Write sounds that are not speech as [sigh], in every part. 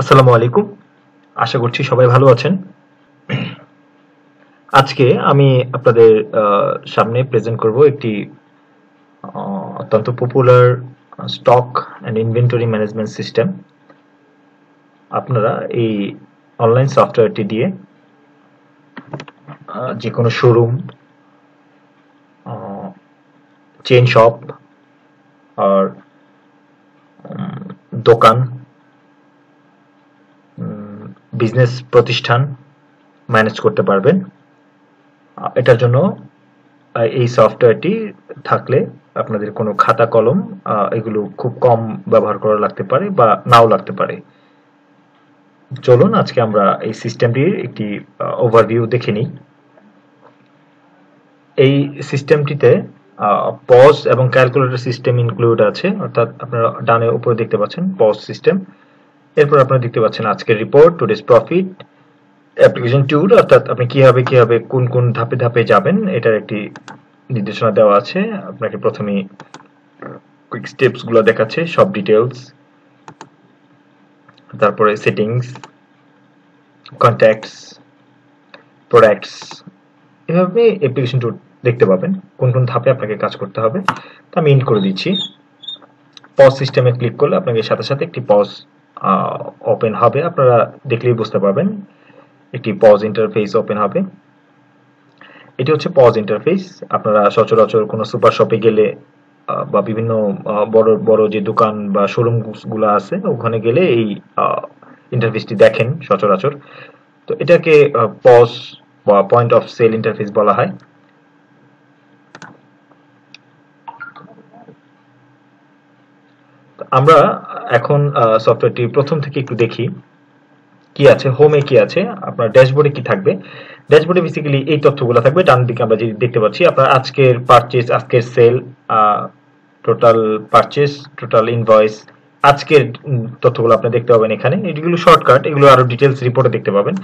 আসসালামু আলাইকুম। আশা করছি সবাই ভালো আছেন। আজকে আমি আপনাদের সামনে প্রেজেন্ট করব একটি অত্যন্ত popular stock and inventory management system আপনারা এই অনলাইন সফটওয়্যারটি দিয়ে যে কোনো শোরুম চেন শপ আর দোকান বিজনেস প্রতিষ্ঠান ম্যানেজ করতে পারবেন। এটার জন্য এই সফটওয়্যারটি থাকলে আপনাদের কোনো খাতা কলম এগুলো খুব কম ব্যবহার করা লাগতে পারে বা নাও লাগতে পারে। চলুন, আজকে আমরা এই সিস্টেমটির একটি ওভারভিউ দেখে নিই। এই সিস্টেমটিতে পজ এবং ক্যালকুলেটর সিস্টেম ইনক্লুড আছে। অর্থাৎ আপনারা ডানে উপরে দেখতে পাচ্ছেন পজ সিস্টেম এরপর আপনারা দেখতে পাচ্ছেন আজকের report today's profit application tour অর্থাৎ আপনি কীভাবে কীভাবে, কোন কোন ধাপে ধাপে যাবেন, এটার একটি নির্দেশনা দেওয়া আছে। আপনাকে প্রথমে কুইক স্টেপসগুলো দেখাচ্ছে, সব ডিটেলস তারপরে সেটিংস কন্ট্যাক্টস প্রোডাক্টস এভাবে অ্যাপ্লিকেশন ট্যুর দেখতে পাবেন, কোন কোন ধাপে আপনাকে কাজ করতে হবে। তা আমি ইন করে দিচ্ছি। পজ সিস্টেমে ক্লিক করলে আপনাকে সাথে সাথে একটি পজ ওপেন হবে, আপনারা দেখলেই বুঝতে পারবেন। একটি পজ ইন্টারফেস ওপেন হবে। এটি হচ্ছে পজ ইন্টারফেস আপনারা সচরাচর কোনো সুপার শপে গেলে বা বিভিন্ন বড় বড় যে দোকান বা শোরুমগুলো আছে, ওখানে গেলে এই ইন্টারফেসটি দেখেন সচরাচর। তো এটাকে পজ বা পয়েন্ট অফ সেল ইন্টারফেস বলা হয়। আমরা এখন সফটওয়্যারটি প্রথম থেকে একটু দেখি। কি আছে? হোমে কি আছে? আপনার ড্যাশবোর্ডে কি থাকবে? ড্যাশবোর্ডে বেসিক্যালি এই তথ্যগুলো থাকবে। ডান দিকে আমরা যে দেখতে পাচ্ছি, আপনার আজকের পারচেজ আজকের sale total purchase total invoice আজকের তথ্যগুলো আপনি দেখতে পাবেন এখানে। এগুলো শর্টকাট এগুলো আরও ডিটেলস রিপোর্টে দেখতে পাবেন।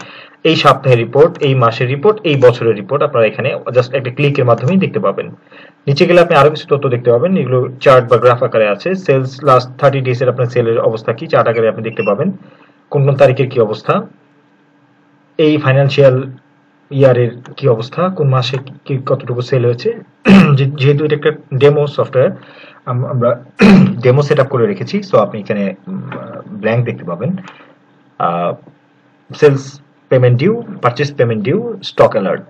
এই সপ্তাহের রিপোর্ট এই মাসের রিপোর্ট এই বছরের রিপোর্ট আপনারা এখানে জাস্ট একটা ক্লিকের মাধ্যমেই দেখতে পাবেন। নিচে গেলে আপনি আরও কিছু তথ্য দেখতে পাবেন। এগুলো চার্ট বা গ্রাফ আকারে আছে। সেলস লাস্ট থার্টি ডেজ এর আপনার সেলের অবস্থা কি? চার্ট আকারে আপনি দেখতে পাবেন। কোন কোন তারিখের কি অবস্থা? এই ফাইন্যান্সিয়াল ইয়ারের কি অবস্থা? কোন মাসে কি কতটুকু সেল হয়েছে? [clears throat] যেহেতু এটা একটা ডেমো সফটওয়্যার আমরা [clears throat] ডেমো সেট করে রেখেছি সো আপনি এখানে ব্ল্যাঙ্ক দেখতে পাবেন। Sales payment due purchase payment due stock alert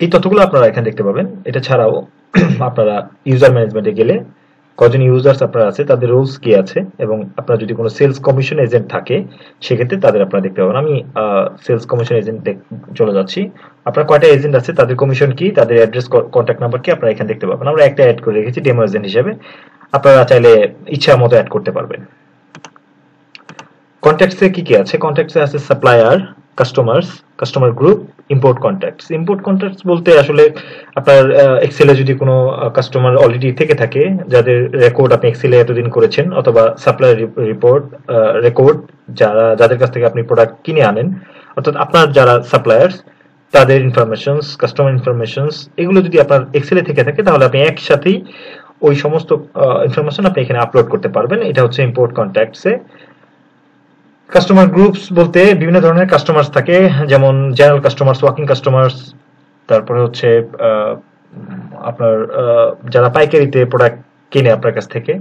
এই তথ্যগুলো আপনারা এখানে দেখতে পাবেন। এটা ছাড়াও [clears throat] আপনারা ইউজার ম্যানেজমেন্টে গেলে কজন ইউজার্স আপনারা আছে, তাদের রোলস কি আছে, এবং আপনার যদি কোনো সেলস কমিশন এজেন্ট থাকে, সেক্ষেত্রে তাদের আপনারা দেখতে পাবেন। আমি সেলস কমিশন এজেন্ট চলে যাচ্ছি। আপনার কয়টা এজেন্ট আছে, তাদের কমিশন কি, তাদের অ্যাড্রেস কন্ট্যাক্ট নাম্বার কি, আপনারা এখানে দেখতে পাবেন। আমরা একটা অ্যাড করে রেখেছি ডেমো এজেন্ট হিসেবে। আপনারা চাইলে ইচ্ছা মতো অ্যাড করতে পারবেন। কন্ট্যাক্টসে কি কি আছে? কন্ট্যাক্টসে আছে supplier customers customer group import contacts import contacts বলতে আসলে আপনার এক্সেলে যদি কোনো কাস্টমার অলরেডি থেকে থাকে, যাদের রেকর্ড আপনি এক্সেলে এতদিন করেছেন, অথবা সাপ্লায়ার রিপোর্ট রেকর্ড যারা, যাদের কাছ থেকে আপনি প্রোডাক্ট কিনে আনেন, অর্থাৎ আপনার যারা সাপ্লায়ার্স তাদের ইনফরমেশনস কাস্টমার ইনফরমেশনস এগুলো যদি আপনার এক্সেলে থেকে থাকে, তাহলে আপনি একসাথেই ওই সমস্ত ইনফরমেশন আপনি এখানে আপলোড করতে পারবেন। এটা হচ্ছে ইম্পোর্ট কন্ট্যাক্টসে কাস্টমার গ্রুপস বলতে বিভিন্ন ধরনের কাস্টমার্স থাকে, যেমন জেনারেল কাস্টমার্স ওয়ার্কিং কাস্টমার্স তারপরে হচ্ছে আপনার যারা পাইকারিতে প্রোডাক্ট কিনে আপনার কাছ থেকে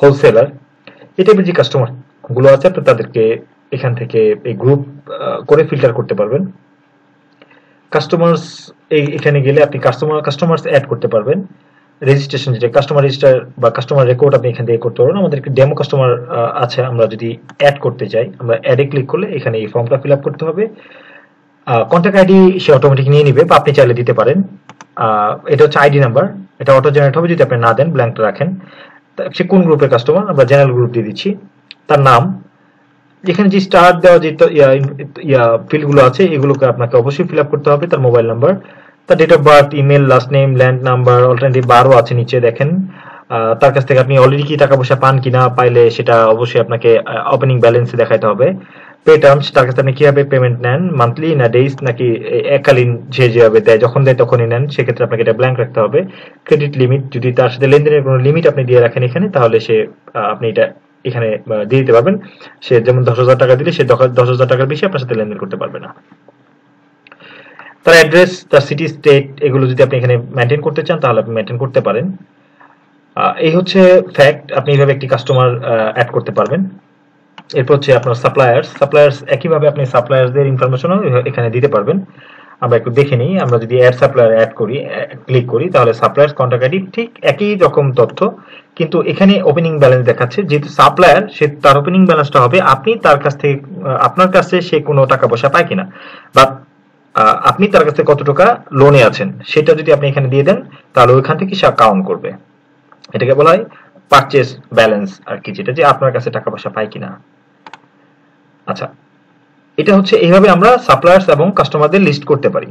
হোলসেলার এই টাইপের যে কাস্টমারগুলো আছে আপনি তাদেরকে এখান থেকে এই গ্রুপ করে ফিল্টার করতে পারবেন। কাস্টমার্স এখানে গেলে আপনি কাস্টমার কাস্টমার্স অ্যাড করতে পারবেন। রেজিস্ট্রেশন যেটা কাস্টমার রেজিস্টার বা কাস্টমার রেকর্ড আপনি এখান থেকে করতে পারবেন আমাদের ডেমো কাস্টমার আছে, আমরা যদি অ্যাড করতে চাই, আমরা অ্যাডে ক্লিক করলে এখানে এই ফর্মটা ফিল আপ করতে হবে। কন্ট্যাক্ট আইডি সে অটোমেটিক নিয়ে নিবে, বা আপনি চাইলে দিতে পারেন। এটা হচ্ছে আইডি নাম্বার এটা অটো জেনারেট হবে যদি আপনি না দেন ব্ল্যাঙ্কটা রাখেন। সে কোন গ্রুপের কাস্টমার আমরা জেনারেল গ্রুপ দিয়ে দিচ্ছি। তার নাম যেখানে যে স্টার দেওয়া যে, ইয়া আছে, এগুলোকে আপনাকে অবশ্যই ফিল আপ করতে হবে, তার মোবাইল নাম্বার তার date of birth email last name land number alternative বারও আছে নিচে, দেখেন। তার কাছ থেকে আপনি অলরেডি কি টাকা পয়সা পান কিনা পাইলে সেটা অবশ্যই আপনাকে ওপেনিং ব্যালেন্সে দেখাতে হবে। পে টার্মস তার কাছে আপনি কীভাবে পেমেন্ট নেন? মান্থলি না ডেইস নাকি এককালীন যে যেভাবে দেয়, যখন দেয় তখনই নেন, সেক্ষেত্রে আপনাকে এটা ব্ল্যাঙ্ক রাখতে হবে। ক্রেডিট লিমিট যদি তার সাথে লেনদেনের কোনো লিমিট আপনি দিয়ে রাখেন এখানে, তাহলে সে আপনি এটা এখানে দিয়ে দিতে পারবেন। সে যেমন দশ হাজার টাকা দিলে, সে দশ হাজার টাকার বেশি আপনার সাথে লেনদেন করতে পারবে না। তার অ্যাড্রেস তার সিটি স্টেট এগুলো যদি আপনি এখানে মেনটেন করতে চান, তাহলে আপনি মেনটেন করতে পারেন। এই হচ্ছে ফ্যাক্ট আপনি এইভাবে একটি কাস্টমার অ্যাড করতে পারবেন। এরপর হচ্ছে আপনার সাপ্লায়ার্স সাপ্লায়ার্স একইভাবে আপনি সাপ্লায়ার্সদের ইনফরমেশনও এখানে দিতে পারবেন। আমরা একটু দেখে নিই। আমরা যদি অ্যাড সাপ্লায়ার অ্যাড করি ক্লিক করি, তাহলে সাপ্লায়ার্স কন্ট্যাক্ট আইডি ঠিক একই রকম তথ্য, কিন্তু এখানে ওপেনিং ব্যালেন্স দেখাচ্ছে। যেহেতু সাপ্লায়ার সে তার ওপেনিং ব্যালেন্সটা হবে, আপনি তার কাছ থেকে আপনার কাছে সে কোনো টাকা পয়সা পায় কিনা। বা আপনি তার কাছে কত টাকা লোনে আছেন, সেটা যদি আপনি এখানে দিয়ে দেন, তাহলে ওইখান থেকে সে কাউন্ট করবে। এটাকে বলা হয় পারচেস ব্যালেন্স আর কি, যেটা যে আপনার কাছে টাকা পয়সা পাই কিনা। আচ্ছা এটা হচ্ছে এইভাবে আমরা সাপ্লায়ার্স এবং কাস্টমারদের লিস্ট করতে পারি।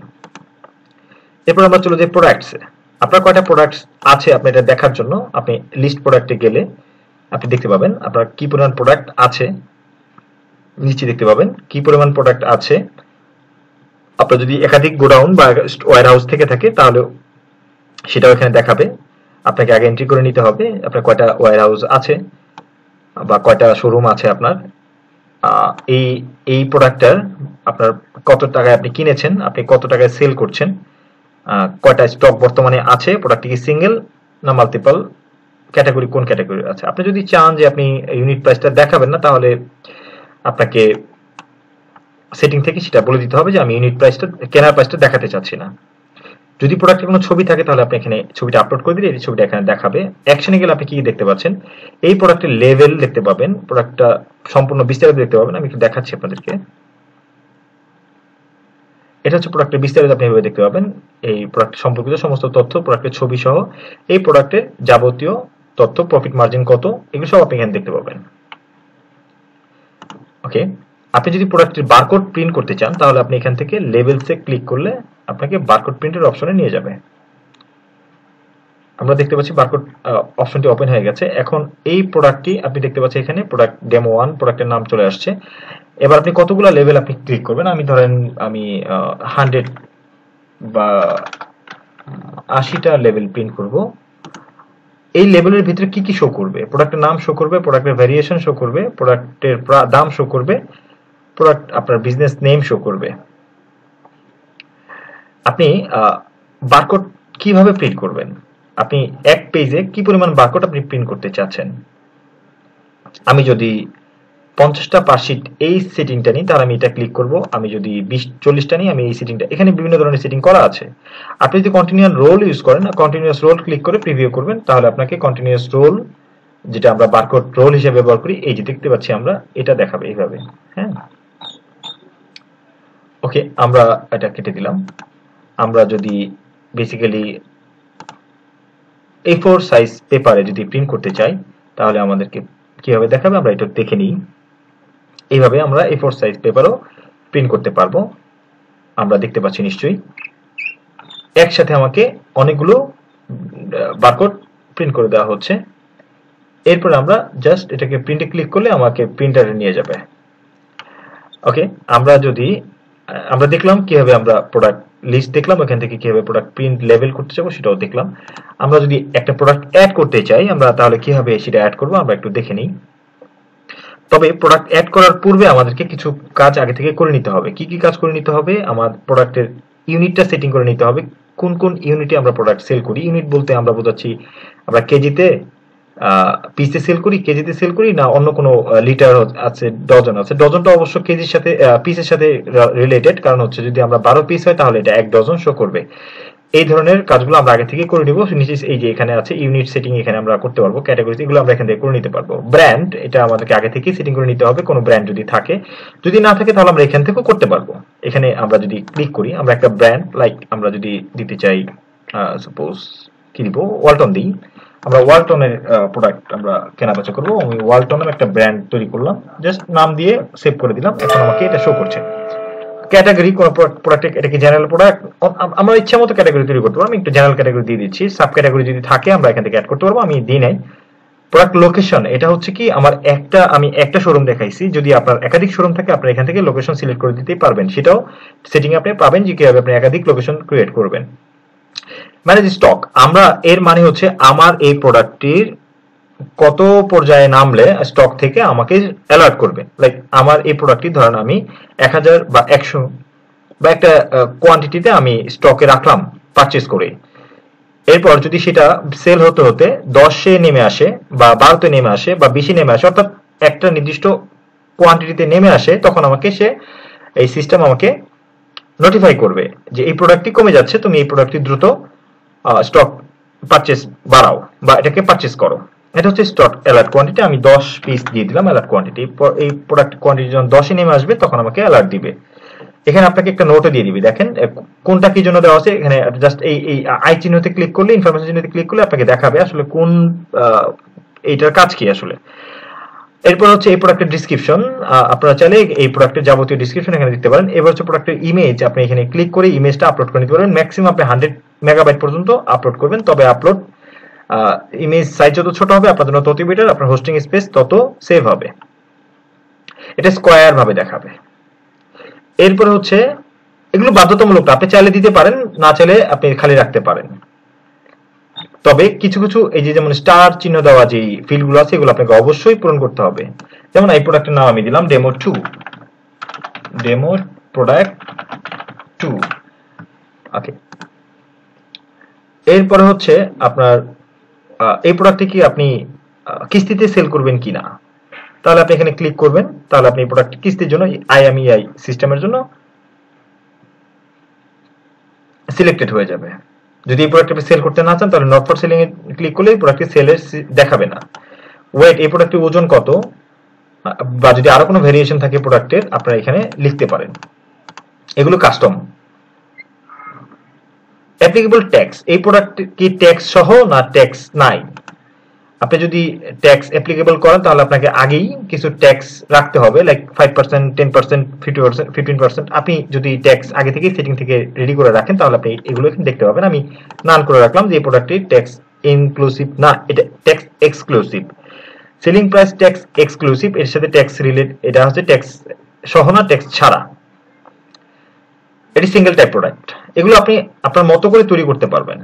এরপর আমরা চলে যাই প্রোডাক্টসে আপনার কয়টা প্রোডাক্টস আছে আপনি এটা দেখার জন্য? আপনি লিস্ট প্রোডাক্টে গেলে আপনি দেখতে পাবেন, আপনার কি পরিমাণ প্রোডাক্ট আছে, নিচে দেখতে পাবেন, কি পরিমাণ প্রোডাক্ট আছে আপনার যদি একাধিক গোডাউন বা ওয়ার হাউস থেকে থাকে, তাহলে সেটাও এখানে দেখাবে। আপনাকে আগে এন্ট্রি করে নিতে হবে। আপনার কয়টা ওয়ার হাউস আছে বা কয়টা শোরুম আছে আপনার। এই এই প্রোডাক্টটার আপনার কত টাকায় আপনি কিনেছেন, আপনি কত টাকায় সেল করছেন কয়টা স্টক বর্তমানে আছে প্রোডাক্টটি কি সিঙ্গেল না মাল্টিপল ক্যাটাগরি কোন ক্যাটাগরি আছে। আপনি যদি চান যে আপনি ইউনিট প্রাইসটা দেখাবেন না, তাহলে আপনাকে সেটিং থেকে সেটা বলে দিতে হবে যে আমি ইউনিট প্রাইসটা কেনার প্রাইসটা দেখাতে চাচ্ছি না। যদি প্রোডাক্টের কোনো ছবি থাকে তাহলে আপনি এখানে ছবিটা আপলোড করে দিলে এই ছবিটা এখানে দেখাবে। অ্যাকশনে গেলে আপনি কি দেখতে পাচ্ছেন? এই প্রোডাক্টের লেভেল দেখতে পাবেন। প্রোডাক্টটা সম্পূর্ণ বিস্তারিত দেখতে পাবেন। আমি একটু দেখাচ্ছি আপনাদেরকে। এটা হচ্ছে প্রোডাক্টের বিস্তারিত আপনি এভাবে দেখতে পাবেন। এই প্রোডাক্ট সম্পর্কিত সমস্ত তথ্য প্রোডাক্টের ছবি সহ এই প্রোডাক্টের যাবতীয় তথ্য প্রফিট মার্জিন কত, এগুলো সব আপনি এখানে দেখতে পাবেন। ওকে আপনি যদি প্রোডাক্টের বারকোড প্রিন্ট করতে চান, তাহলে আপনি এখান থেকে লেভেলসে ক্লিক করলে আপনাকে বারকোড প্রিন্টের অপশনে নিয়ে যাবে। আমরা দেখতে পাচ্ছি বারকোড অপশনটি ওপেন হয়ে গেছে। এখন এই প্রোডাক্টটি আপনি দেখতে পাচ্ছেন এখানে প্রোডাক্ট ডেমো ওয়ান প্রোডাক্টের নাম চলে আসছে। এবার আপনি কতগুলো লেভেল আপনি ক্লিক করবেন? আমি ধরেন, আমি হান্ড্রেড বা আশিটা লেভেল প্রিন্ট করব। এই লেভেলের ভিতরে কি কি শো করবে? প্রোডাক্টের নাম শো করবে প্রোডাক্টের ভ্যারিয়েশন শো করবে প্রোডাক্টের দাম শো করবে প্রোডাক্ট আপনার বিজনেস নেম শো করবে। আপনি বারকোড কীভাবে প্রিন্ট করবেন? আপনি এক পেজে কি পরিমাণ বারকোড আপনি প্রিন্ট করতে চাচ্ছেন? আমি যদি পঞ্চাশটা পার শিট এই সেটিংটা নিই, তাহলে আমি এটা ক্লিক করব। আমি যদি বিশ, চল্লিশটা নিই, আমি এই সেটিংটা এখানে বিভিন্ন ধরনের সেটিং করা আছে। আপনি যদি কন্টিনিউয়াস রোল ইউজ করেন কন্টিনিউয়াস রোল ক্লিক করে প্রিভিউ করবেন, তাহলে আপনাকে কন্টিনিউয়াস রোল যেটা আমরা বারকোড রোল হিসেবে ব্যবহার করি, এই যে দেখতে পাচ্ছি আমরা, এটা দেখাবে এইভাবে হ্যাঁ? ওকে আমরা এটা কেটে দিলাম। আমরা যদি বেসিক্যালি এ ফোর সাইজ পেপারে যদি প্রিন্ট করতে চাই, তাহলে আমাদেরকে কীভাবে দেখাবে? আমরা এটা দেখে নিই। এইভাবে আমরা এ ফোর সাইজ পেপারও প্রিন্ট করতে পারব। আমরা দেখতে পাচ্ছি নিশ্চয়ই। একসাথে আমাকে অনেকগুলো বারকোড প্রিন্ট করে দেওয়া হচ্ছে। এরপর আমরা জাস্ট এটাকে প্রিন্টে ক্লিক করলে আমাকে প্রিন্টারে নিয়ে যাবে। ওকে আমরা যদি আমরা দেখলাম কীভাবে আমরা প্রোডাক্ট লিস্ট দেখলাম, ওখান থেকে কীভাবে প্রোডাক্ট প্রিন্ট লেভেল করতে যাব সেটাও দেখলাম। আমরা যদি একটা প্রোডাক্ট অ্যাড করতে চাই, আমরা তাহলে কীভাবে সেটা অ্যাড করব, আমরা একটু দেখে নিই। তবে প্রোডাক্ট অ্যাড করার পূর্বে আমাদেরকে কিছু কাজ আগে থেকে করে নিতে হবে। কি কি কাজ করে নিতে হবে? আমার প্রোডাক্টের ইউনিটটা সেটিং করে নিতে হবে। কোন কোন ইউনিটে আমরা প্রোডাক্ট সেল করি? ইউনিট বলতে আমরা বোঝাচ্ছি, আমরা কেজিতে পিসে সেল করি, কেজিতে সেল করি না অন্য কোনো লিটার আছে ডজন আছে। ডজনটা অবশ্য কেজির সাথে পিসের সাথে রিলেটেড কারণ হচ্ছে যদি আমরা বারো পিস হয় তাহলে এটা এক ডজন শো করবে। এই ধরনের কাজগুলো আমরা আগে থেকে করে নিব। নিচে এই যে এখানে আছে ইউনিট সেটিং এখানে আমরা করতে পারব ক্যাটাগরি এগুলো আমরা এখান থেকে করে নিতে পারব। ব্র্যান্ড এটা আমাদেরকে আগে থেকে সেটিং করে নিতে হবে, কোনো ব্র্যান্ড যদি থাকে। যদি না থাকে তাহলে আমরা এখান থেকেও করতে পারব। এখানে আমরা যদি ক্লিক করি, আমরা একটা ব্র্যান্ড লাইক আমরা যদি দিতে চাই সাপোজ কি দিব? ওয়ালটন দিই। আমরা ওয়ালটনের প্রোডাক্ট আমরা কেনাবেচা করব। আমি ওয়ালটন ওয়ালটনের একটা ব্র্যান্ড তৈরি করলাম। জাস্ট নাম দিয়ে সেভ করে দিলাম। এখন আমাকে এটা শো করছে। ক্যাটাগরি কোন প্রোডাক্ট এটা কি জেনারেল প্রোডাক্ট আমরা ইচ্ছা মতো ক্যাটাগরি তৈরি করতে পারব। আমি একটু জেনারেল ক্যাটাগরি দিয়ে দিচ্ছি। সাব ক্যাটাগরি যদি থাকে, আমরা এখান থেকে অ্যাড করতে পারব। আমি দিই নাই। প্রোডাক্ট লোকেশন এটা হচ্ছে কি, আমার একটা, আমি একটা শোরুম দেখাইছি। যদি আপনার একাধিক শোরুম থাকে আপনি এখান থেকে লোকেশন সিলেক্ট করে দিতেই পারবেন। সেটাও সেটিং আপনি পাবেন যে কীভাবে আপনি একাধিক লোকেশন ক্রিয়েট করবেন। ম্যানেজ স্টক আমরা এর মানে হচ্ছে আমার এই প্রোডাক্টটির কত পর্যায়ে নামলে স্টক থেকে আমাকে অ্যালার্ট করবে। লাইক আমার এই প্রোডাক্টটি ধরেন আমি এক হাজার বা একশো বা একটা কোয়ান্টিটিতে আমি স্টকে রাখলাম পারচেস করে। এরপর যদি সেটা সেল হতে হতে দশে নেমে আসে বা বারোতে নেমে আসে বা বিশে নেমে আসে, অর্থাৎ একটা নির্দিষ্ট কোয়ান্টিটিতে নেমে আসে, তখন আমাকে সে এই সিস্টেম আমাকে নোটিফাই করবে যে এই প্রোডাক্টটি কমে যাচ্ছে, তুমি এই প্রোডাক্টটি দ্রুত স্টক পারচেস বাড়াও বা এটাকে পারচেস করো। এটা হচ্ছে স্টক অ্যালার্ট কোয়ান্টিটি আমি দশ পিস দিয়ে দিলাম অ্যালার্ট কোয়ান্টিটি এই প্রোডাক্ট কোয়ান্টিটি যখন দশে নেমে আসবে, তখন আমাকে অ্যালার্ট দিবে। এখানে আপনাকে একটা নোটও দিয়ে দিবে, দেখেন কোনটা কি জন্য দেওয়া আছে, এখানে জাস্ট এই এই আই চিহ্নতে ক্লিক করলে ইনফরমেশন চিহ্নতে ক্লিক করলে আপনাকে দেখাবে আসলে কোন এইটার কাজ কি আসলে। এরপর হচ্ছে এই প্রোডাক্টের ডিসক্রিপশন আপনারা চাইলে এই প্রোডাক্টের যাবতীয় ডিসক্রিপশন এখানে দিতে পারেন। এবার হচ্ছে প্রোডাক্টের ইমেজ আপনি এখানে ক্লিক করে ইমেজটা আপলোড করে নিতে পারবেন ম্যাক্সিমাম আপনি হান্ড্রেড মেগাবাইট পর্যন্ত আপলোড করবেন। তবে আপলোড ইমেজ সাইজ যত ছোট হবে, আপনার জন্য তত বেটার আপনার হোস্টিং স্পেস তত সেভ হবে। এটা স্কোয়ার ভাবে দেখাবে। এরপরে হচ্ছে, এগুলো বাধ্যতামূলক আপনি চাইলে দিতে পারেন, না চাইলে আপনি খালি রাখতে পারেন। তবে কিছু কিছু, এই যে যেমন স্টার চিহ্ন দেওয়া যে ফিল্ডগুলো আছে, এগুলো আপনাকে অবশ্যই পূরণ করতে হবে। যেমন এই প্রোডাক্টের নাম আমি দিলাম demo two demo product two okay এরপরে হচ্ছে আপনার এই প্রোডাক্টটি কি আপনি কিস্তিতে সেল করবেন কিনা? তাহলে আপনি এখানে ক্লিক করবেন, তাহলে আপনি প্রোডাক্ট কিস্তির জন্য আইএমইআই সিস্টেমের জন্য সিলেক্টেড হয়ে যাবে। যদি এই প্রোডাক্ট আপনি সেল করতে না চান, তাহলে নট ফর সেলিং এ ক্লিক করলে এই প্রোডাক্টটি সেলের দেখাবে না। ওয়েট এই প্রোডাক্টের ওজন কত? বা যদি আরও কোনো ভেরিয়েশন থাকে প্রোডাক্টের আপনারা এখানে লিখতে পারেন। এগুলো কাস্টম অ্যাপ্লিকেবল ট্যাক্স এই প্রোডাক্ট কি ট্যাক্স সহ না ট্যাক্স নাই? আপনি যদি ট্যাক্স অ্যাপ্লিকেবল করেন, তাহলে আপনাকে আগেই কিছু ট্যাক্স রাখতে হবে like five percent ten percent fifty percent fifteen percent আপনি যদি ট্যাক্স আগে থেকেই সেটিং থেকে রেডি করে রাখেন, তাহলে আপনি এগুলো এখানে দেখতে পাবেন। আমি নান করে রাখলাম যে এই প্রোডাক্টটি ট্যাক্স ইনক্লুসিভ না, এটা tax exclusive selling price tax exclusive এর সাথে ট্যাক্স রিলেট এটা হচ্ছে ট্যাক্স সহ না ট্যাক্স ছাড়া। এটি সিঙ্গেল টাইপ প্রোডাক্ট এগুলো আপনি আপনার মতো করে তৈরি করতে পারবেন।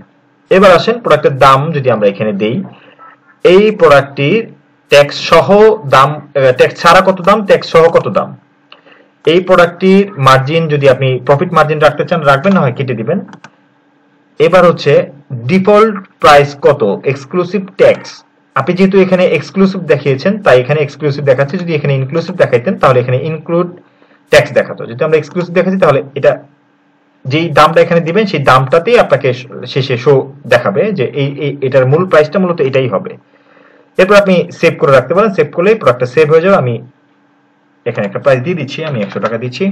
এবার আসেন প্রোডাক্টের দাম যদি আমরা এখানে দেই। এই প্রোডাক্টটির ট্যাক্স সহ দাম ট্যাক্স ছাড়া কত দাম ট্যাক্স সহ কত দাম? এই প্রোডাক্টটির মার্জিন যদি আপনি প্রফিট মার্জিন রাখতে চান, রাখবেন, না হয় কেটে দিবেন। এবার হচ্ছে ডিফল্ট প্রাইস কত? এক্সক্লুসিভ ট্যাক্স আপনি যেহেতু এখানে এক্সক্লুসিভ দেখিয়েছেন, তাই এখানে এক্সক্লুসিভ দেখাচ্ছে। যদি এখানে ইনক্লুসিভ দেখাইতেন, তাহলে এখানে ইনক্লুড ট্যাক্স দেখাতো। যদি আমরা এক্সক্লুসিভ দেখাচ্ছি, তাহলে এটা যেই দামটা এখানে দিবেন, সেই দামটাতেই আপনাকে শেষে শো দেখাবে যে এই এটার মূল প্রাইসটা মূলত এটাই হবে। এরপর আপনি সেভ করে রাখতে পারেন। সেভ করলেই প্রোডাক্টটা সেভ হয়ে যাবে। আমি এখানে একটা প্রাইস দিয়ে দিচ্ছি। আমি একশো টাকা দিচ্ছি।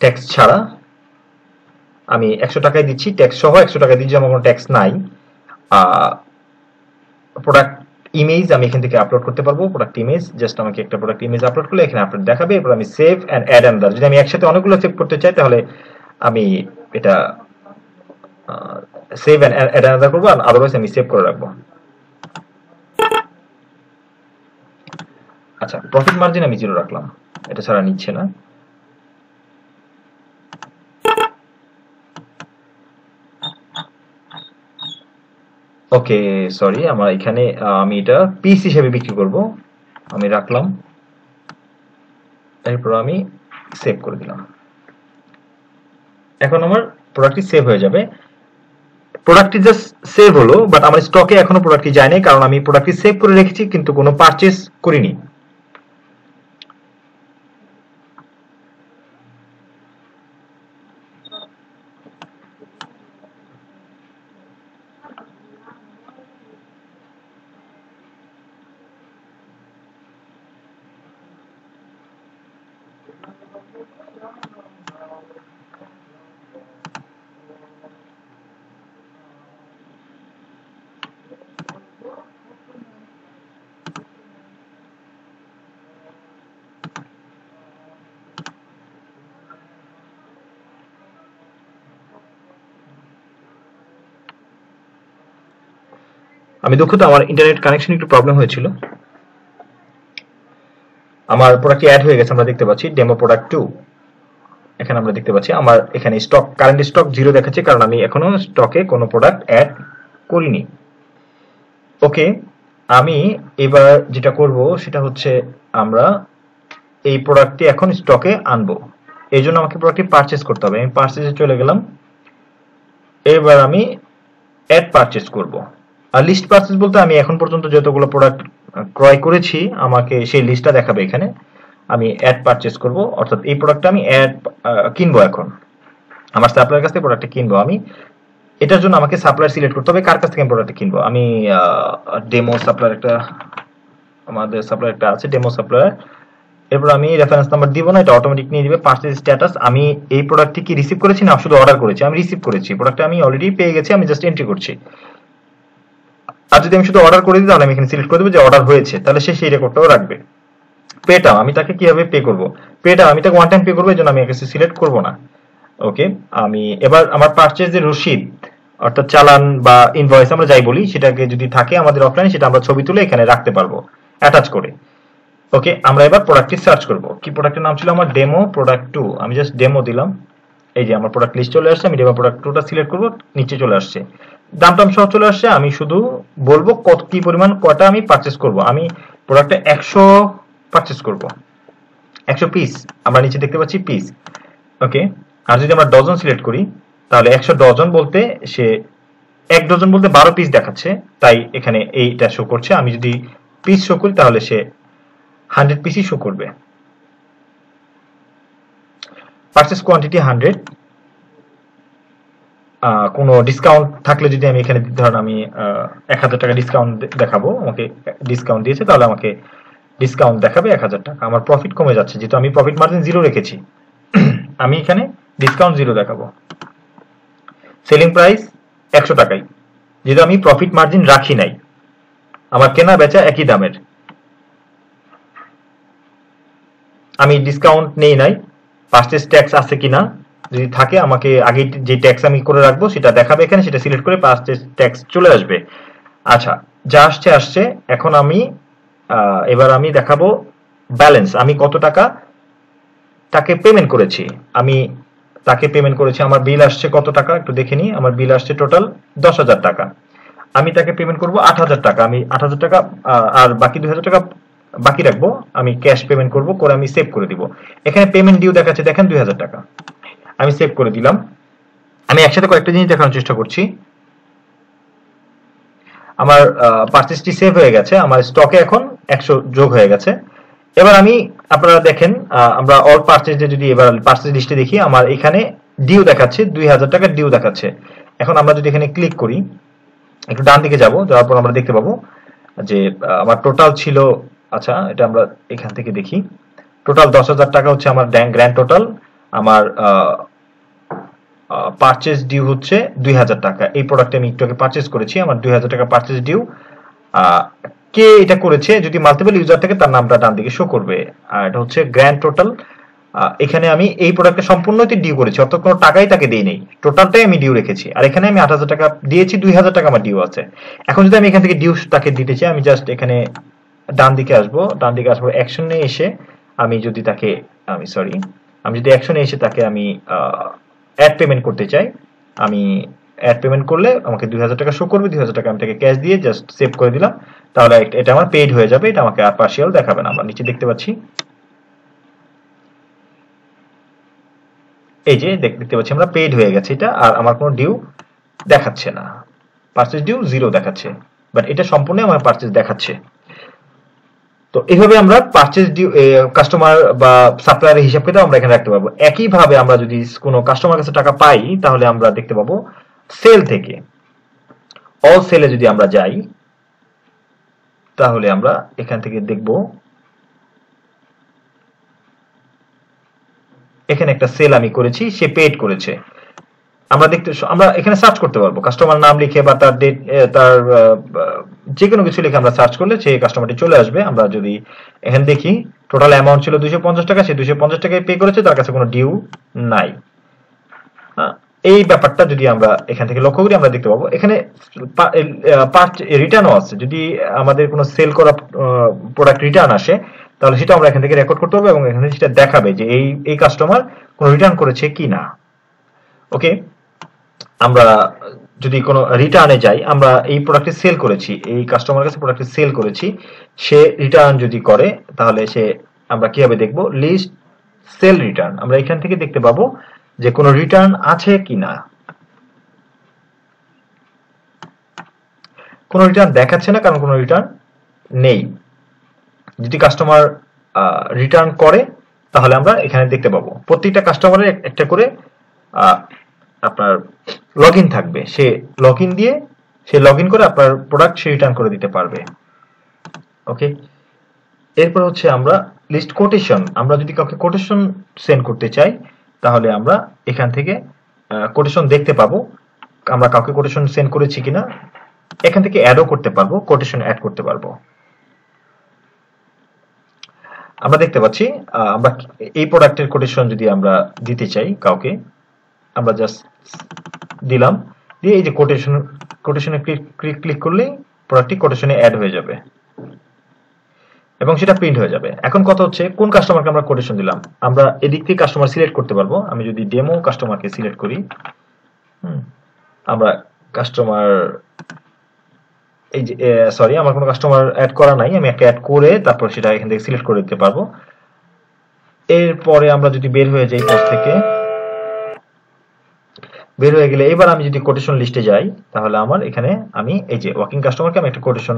ট্যাক্স ছাড়া আমি একশো টাকায় দিচ্ছি। ট্যাক্স সহ একশো টাকা দিচ্ছি আমার কোনো ট্যাক্স নাই প্রোডাক্ট ইমেজ আমি এখান থেকে আপলোড করতে পারব প্রোডাক্ট ইমেজ জাস্ট আমাকে একটা প্রোডাক্ট ইমেজ আপলোড করলে এখানে আপলোড দেখাবে, এরপর আমি সেভ অ্যান্ড অ্যাড অ্যান্ডার যদি আমি একসাথে অনেকগুলো সেভ করতে চাই, তাহলে আমি এটা সেভ অ্যান্ড অ্যাড অ্যান্ডার করব, আর আদারওয়াইজ আমি সেভ করে রাখব। আচ্ছা প্রফিট মার্জিন আমি জিরো রাখলাম। এটা ছাড়া নিচ্ছে না। ওকে সরি আমার এখানে আমি এটা পিস হিসেবে বিক্রি করব। আমি রাখলাম। এরপর আমি সেভ করে দিলাম। এখন আমার প্রোডাক্টটি সেভ হয়ে যাবে। প্রোডাক্টটি জাস্ট সেভ হলো বাট আমার স্টকে এখনও প্রোডাক্টটি যায়নি, কারণ আমি প্রোডাক্টটি সেভ করে রেখেছি, কিন্তু কোনো পারচেস করিনি। আমি দুঃখিত আমার ইন্টারনেট কানেকশন একটু প্রবলেম হয়েছিল। আমার প্রোডাক্টটি অ্যাড হয়ে গেছে আমরা দেখতে পাচ্ছি ডেমো প্রোডাক্ট টু এখানে আমরা দেখতে পাচ্ছি, আমার এখানে স্টক কারেন্ট স্টক জিরো দেখাচ্ছে, কারণ আমি এখনও স্টকে কোনো প্রোডাক্ট অ্যাড করিনি। ওকে, আমি এবার যেটা করব, সেটা হচ্ছে আমরা এই প্রোডাক্টটি এখন স্টকে আনব। এই জন্য আমাকে প্রোডাক্টটি পারচেস করতে হবে। আমি পারচেসে চলে গেলাম। এবার আমি অ্যাড পারচেস করব। আর লিস্ট পারচেস বলতে আমি এখন পর্যন্ত যতগুলো প্রোডাক্ট ক্রয় করেছি, আমাকে সেই লিস্টটা দেখাবে এখানে। আমি অ্যাড পারচেস করব। অর্থাৎ এই প্রোডাক্টটা আমি অ্যাড কিনবো এখন। আমার সাপ্লাইয়ের কাছ থেকে প্রোডাক্টটা কিনবো আমি। এটার জন্য আমাকে সাপ্লায়ার সিলেক্ট করতে হবে, কার কাছ থেকে আমি প্রোডাক্টটা কিনবো? আমি ডেমো সাপ্লায়ার একটা, আমাদের সাপ্লায়ার একটা আছে ডেমো সাপ্লায়ার এরপর আমি রেফারেন্স নাম্বার দিব না, এটা অটোমেটিক নিয়ে দিবে পার্সেস স্ট্যাটাস আমি এই প্রোডাক্টটি কি রিসিভ করেছি না শুধু অর্ডার করেছি? আমি রিসিভ করেছি। প্রোডাক্টটা আমি অলরেডি পেয়ে গেছি, আমি জাস্ট এন্ট্রি করছি। আর যদি আমি শুধু অর্ডার করে দিই, তাহলে আমি এখানে সিলেক্ট করে দেবো যে অর্ডার হয়েছে। তাহলে সে সেই রেকর্ডটাও রাখবে। পেটা আমি তাকে কীভাবে পে করব? পেটা আমি তাকে ওয়ান টাইম পে করব, এই জন্য আমি এখানে সিলেক্ট করব না। ওকে আমি এবার আমার পারচেজের রসিদ, অর্থাৎ চালান বা ইনভয়েস আমরা যাই বলি, সেটাকে যদি থাকে আমাদের অফলাইনে সেটা আমরা ছবি তুলে এখানে রাখতে পারব অ্যাটাচ করে। ওকে আমরা এবার প্রোডাক্টটি সার্চ করব। কি প্রোডাক্টের নাম ছিল আমার? ডেমো প্রোডাক্ট টু আমি জাস্ট ডেমো দিলাম। এই যে আমার প্রোডাক্ট লিস্ট চলে আসছে, আমি ডেমো প্রোডাক্ট টুটা সিলেক্ট করব, নিচে চলে আসছে। দাম টাম সহ চলে আসছে, আমি শুধু বলব কত, কি পরিমাণ কটা আমি পারচেস করব। আমি প্রোডাক্টে একশো পারচেস করব। একশো পিস আমরা নিচে দেখতে পাচ্ছি পিস ওকে আর যদি আমরা ডজন সিলেক্ট করি, তাহলে একশো ডজন বলতে সে এক ডজন বলতে বারো পিস দেখাচ্ছে, তাই এখানে এইটা শো করছে। আমি যদি পিস শো করি, তাহলে সে হান্ড্রেড পিসই শো করবে। পারচেস কোয়ান্টিটি হান্ড্রেড কোনো ডিসকাউন্ট থাকলে যদি আমি এখানে ধরেন আমি এক হাজার টাকা ডিসকাউন্ট দেখাবো, আমাকে ডিসকাউন্ট দিয়েছে, তাহলে আমাকে ডিসকাউন্ট দেখাবে এক হাজার টাকা। আমার প্রফিট কমে যাচ্ছে, যেহেতু আমি প্রফিট মার্জিন জিরো রেখেছি। [clears throat] আমি এখানে ডিসকাউন্ট জিরো দেখাবো। সেলিং প্রাইস একশো টাকাই। যেহেতু আমি প্রফিট মার্জিন রাখি নাই। আমার কেনা বেচা একই দামের। আমি ডিসকাউন্ট নেই নাই। পার্চেস ট্যাক্স আছে কিনা? যদি থাকে, আমাকে আগে যে ট্যাক্স আমি করে রাখব, সেটা দেখাবে এখানে, সেটা সিলেক্ট করে পার্চেস ট্যাক্স চলে আসবে। আচ্ছা যা আসছে আসছে। এখন আমি এবার আমি দেখাবো ব্যালেন্স আমি কত টাকা তাকে পেমেন্ট করেছি? আমি তাকে পেমেন্ট করেছি, আমার বিল আসছে কত টাকা? একটু দেখে নিই। আমার বিল আসছে টোটাল দশ হাজার টাকা। আমি তাকে পেমেন্ট করব আট হাজার টাকা। আমি আট হাজার টাকা আর বাকি দুই হাজার টাকা বাকি রাখব। আমি ক্যাশ পেমেন্ট করব, করে আমি সেভ করে দিব। এখানে পেমেন্ট ডিউ দেখাচ্ছে, দেখেন দুই হাজার টাকা। আমি সেভ করে দিলাম। আমি একসাথে কয়েকটা জিনিস দেখানোর চেষ্টা করছি। আমার পার্চেসটি সেভ হয়ে গেছে, আমার স্টকে এখন একশো যোগ হয়ে গেছে। এবার আমি, আপনারা দেখেন আমরা অল পার্চেস যদি এবার পার্চেস লিস্টে দেখি, আমার এখানে ডিউ দেখাচ্ছে, দুই হাজার টাকার ডিউ দেখাচ্ছে। এখন আমরা যদি এখানে ক্লিক করি, একটু ডান দিকে যাব, যাওয়ার পর আমরা দেখতে পাবো যে আমার টোটাল ছিল আচ্ছা এটা আমরা এখান থেকে দেখি। টোটাল দশ হাজার টাকা হচ্ছে আমার গ্র্যান্ড টোটাল আমার পারচেস ডিউ হচ্ছে দুই হাজার টাকা। এই প্রোডাক্টে আমি একটু আগে পারচেস করেছি, আমার দুই হাজার টাকা পারচেস ডিউ কে এটা করেছে? যদি মাল্টিপল ইউজার থাকে, তার নামটা ডান দিকে শো করবে। আর এটা হচ্ছে গ্র্যান্ড টোটাল এখানে আমি এই প্রোডাক্টে সম্পূর্ণটি ডিউ করেছি, অর্থাৎ কোনো টাকাই তাকে দিই নেই। টোটালটাই আমি ডিউ রেখেছি। আর এখানে আমি আট হাজার টাকা দিয়েছি, দুই হাজার টাকা আমার ডিউ আছে। এখন যদি আমি এখান থেকে ডিউ তাকে দিতে চাই, আমি জাস্ট এখানে ডান দিকে আসব। ডান দিকে আসব অ্যাকশনে এসে আমি যদি তাকে, আমি সরি আমি যদি অ্যাকশনে এসে তাকে আমি অ্যাড পেমেন্ট করতে চাই, আমি অ্যাড পেমেন্ট করলে আমাকে দুই হাজার টাকা শো করবে, দুই হাজার টাকা আমি তাকে ক্যাশ দিয়ে জাস্ট সেভ করে দিলাম। তাহলে এটা আমার পেইড হয়ে যাবে, এটা আমাকে আর পার্সিয়াল দেখাবে না। আমরা নিচে দেখতে পাচ্ছি। এই যে দেখতে পাচ্ছি আমরা পেইড হয়ে গেছে এটা, আর আমার কোনো ডিউ দেখাচ্ছে না। পার্চেস ডিউ জিরো দেখাচ্ছে। বাট এটা সম্পূর্ণ আমার পার্চেস দেখাচ্ছে। তো এইভাবে আমরা পারচেজ ডিউ কাস্টমার বা সাপ্লায়ারের হিসাব কিতাব আমরা এখানে রাখতে পারব। একইভাবে আমরা যদি কোনো কাস্টমার কাছে টাকা পাই, তাহলে আমরা দেখতে পাবো সেল থেকে। অল সেলে যদি আমরা যাই, তাহলে আমরা এখান থেকে দেখব, এখানে একটা সেল আমি করেছি, সে পেড করেছে। আমরা দেখতে আমরা এখানে সার্চ করতে পারব। কাস্টমার নাম লিখে বা তার ডেট তার যে কোনো কিছু লিখে আমরা সার্চ করলে সেই কাস্টমারটি চলে আসবে। আমরা যদি এখানে দেখি টোটাল অ্যামাউন্ট ছিল দুইশো পঞ্চাশ টাকা, সে দুইশো পঞ্চাশ টাকায় পে করেছে, তার কাছে কোনো ডিউ নাই। এই ব্যাপারটা যদি আমরা এখান থেকে লক্ষ্য করি, আমরা দেখতে পাবো। এখানে রিটার্নও আছে। যদি আমাদের কোনো সেল করা প্রোডাক্ট রিটার্ন আসে, তাহলে সেটা আমরা এখান থেকে রেকর্ড করতে হবে এবং এখানে সেটা দেখাবে যে এই এই কাস্টমার কোনো রিটার্ন করেছে কি না ওকে আমরা যদি কোনো রিটার্নে যাই, আমরা এই প্রোডাক্টটি সেল করেছি, এই কাস্টমার কাছে প্রোডাক্টটি সেল করেছি, সে রিটার্ন যদি করে, তাহলে সে, আমরা কীভাবে দেখব? লিস্ট সেল রিটার্ন আমরা এখান থেকে দেখতে পাবো যে কোনো রিটার্ন আছে কি না কোনো রিটার্ন দেখাচ্ছে না, কারণ কোনো রিটার্ন নেই। যদি কাস্টমার রিটার্ন করে, তাহলে আমরা এখানে দেখতে পাবো। প্রত্যেকটা কাস্টমারের একটা করে আপনার লগ থাকবে। সে লগ দিয়ে, সে লগ করে আপনার প্রোডাক্ট সে রিটার্ন করে দিতে পারবে। ওকে এরপর হচ্ছে আমরা লিস্ট কোটেশন আমরা যদি কাউকে কোটেশন সেন্ড করতে চাই, তাহলে আমরা এখান থেকে কোটেশন দেখতে পাবো। আমরা কাউকে কোটেশন সেন্ড করেছি কিনা, এখান থেকে অ্যাডও করতে পারব কোটেশন অ্যাড করতে পারব। আমরা দেখতে পাচ্ছি আমরা এই প্রোডাক্টের কোটেশন যদি আমরা দিতে চাই কাউকে, আমরা জাস্ট দিলাম। দিয়ে এই যে কোটেশন কোটেশনে ক্লিক ক্লিক করলেই প্রোডাক্টটি কোটেশনে অ্যাড হয়ে যাবে। এবং সেটা প্রিন্ট হয়ে যাবে। এখন কথা হচ্ছে, কোন কাস্টমারকে আমরা কোটেশন দিলাম? আমরা এদিক থেকে কাস্টমার সিলেক্ট করতে পারব। আমি যদি ডেমো কাস্টমারকে সিলেক্ট করি আমরা কাস্টমার এই যে সরি আমার কোনো কাস্টমার অ্যাড করা নাই। আমি একটা অ্যাড করে তারপর সেটা এখান থেকে সিলেক্ট করে দিতে পারব। এরপরে আমরা যদি বের হয়ে যাই পোস্ট থেকে বের হয়ে গেলে, এবার আমি যদি কোটেশন লিস্টে যাই, তাহলে আমার এখানে আমি, এই যে ওয়ার্কিং কাস্টমারকে আমি একটা কোটেশন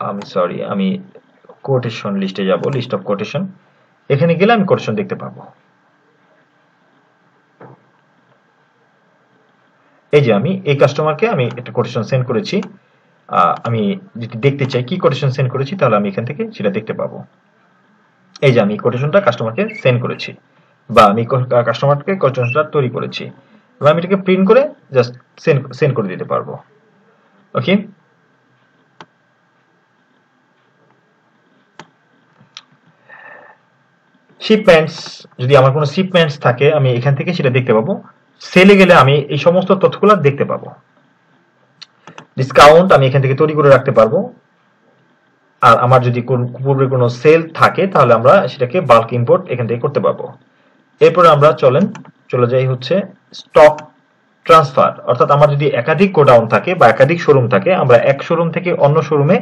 আমি সরি আমি কোটেশন লিস্টে যাব লিস্ট অফ কোটেশন এখানে গেলে আমি কোটেশন দেখতে পাবো। এই যে আমি, এই কাস্টমারকে আমি একটা কোটেশন সেন্ড করেছি আমি যদি দেখতে চাই কি কোটেশন সেন্ড করেছি, তাহলে আমি এখান থেকে সেটা দেখতে পাবো। এই যে আমি কোটেশনটা কাস্টমারকে সেন্ড করেছি। বা আমি কাস্টমারকে কোটেশনটা তৈরি করেছি, এবার আমি এটাকে প্রিন্ট করে জাস্ট সেন্ড সেন্ড করে দিতে পারব। ওকে শিপমেন্টস যদি আমার কোনো শিপমেন্টস থাকে, আমি এখান থেকে সেটা দেখতে পাবো। সেলে গেলে আমি এই সমস্ত তথ্যগুলো দেখতে পাবো। ডিসকাউন্ট আমি এখান থেকে তৈরি করে রাখতে পারব। আর আমার যদি পূর্বে কোনো সেল থাকে, তাহলে আমরা সেটাকে বাল্ক ইম্পোর্ট এখান থেকে করতে পারব। এরপরে আমরা চলেন, চলে যাই হচ্ছে স্টক ট্রান্সফার অর্থাৎ আমার যদি একাধিক গোডাউন থাকে বা একাধিক শোরুম থাকে, আমরা এক শোরুম থেকে অন্য শোরুমে